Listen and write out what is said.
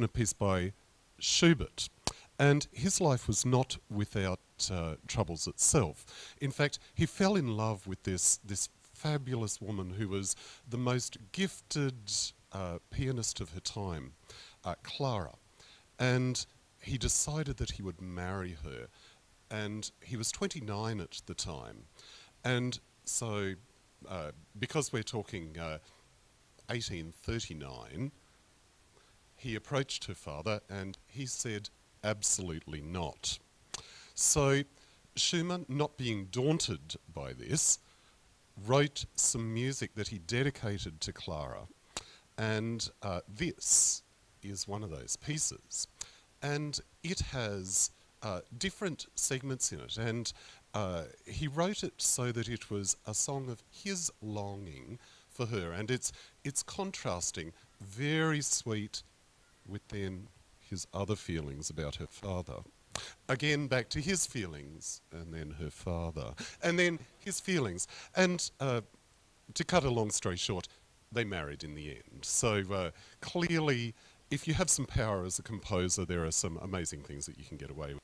in a piece by Schubert. And his life was not without uh, troubles itself. In fact, he fell in love with this, this fabulous woman who was the most gifted uh, pianist of her time, uh, Clara. And he decided that he would marry her. And he was 29 at the time. And so, uh, because we're talking 1839, uh, he approached her father and he said, absolutely not. So Schumann, not being daunted by this, wrote some music that he dedicated to Clara. And uh, this is one of those pieces. And it has uh, different segments in it. And uh, he wrote it so that it was a song of his longing for her. And it's, it's contrasting, very sweet, with then his other feelings about her father. Again, back to his feelings, and then her father, and then his feelings. And uh, to cut a long story short, they married in the end. So uh, clearly, if you have some power as a composer, there are some amazing things that you can get away with.